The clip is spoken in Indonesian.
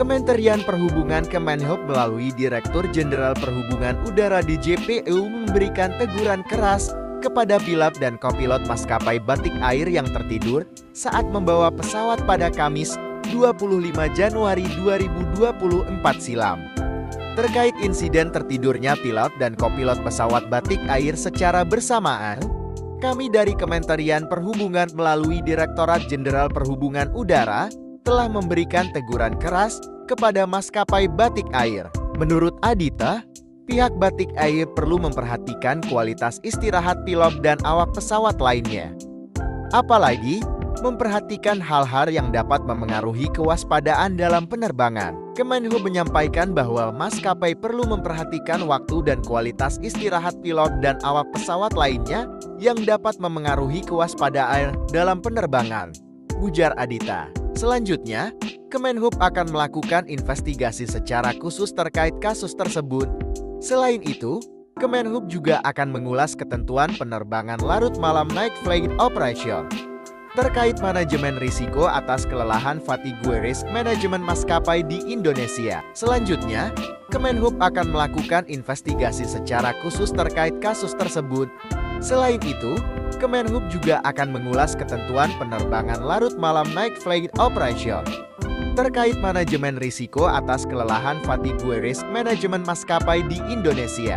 Kementerian Perhubungan Kemenhub melalui Direktur Jenderal Perhubungan Udara di JPU memberikan teguran keras kepada pilot dan kopilot maskapai Batik Air yang tertidur saat membawa pesawat pada Kamis 25 Januari 2024 silam. Terkait insiden tertidurnya pilot dan kopilot pesawat Batik Air secara bersamaan, kami dari Kementerian Perhubungan melalui Direktorat Jenderal Perhubungan Udara telah memberikan teguran keras kepada maskapai Batik Air. Menurut Adita, pihak Batik Air perlu memperhatikan kualitas istirahat pilot dan awak pesawat lainnya. Apalagi, memperhatikan hal-hal yang dapat memengaruhi kewaspadaan dalam penerbangan. Kemenhub menyampaikan bahwa maskapai perlu memperhatikan waktu dan kualitas istirahat pilot dan awak pesawat lainnya yang dapat memengaruhi kewaspadaan dalam penerbangan. Ujar Adita. Selanjutnya, Kemenhub akan melakukan investigasi secara khusus terkait kasus tersebut Selain itu, Kemenhub juga akan mengulas ketentuan penerbangan larut malam night flight operation terkait manajemen risiko atas kelelahan fatigue risk manajemen maskapai di Indonesia. Selanjutnya, Kemenhub akan melakukan investigasi secara khusus terkait kasus tersebut. Selain itu, Kemenhub juga akan mengulas ketentuan penerbangan larut malam night flight operation terkait manajemen risiko atas kelelahan fatigue risk manajemen maskapai di Indonesia.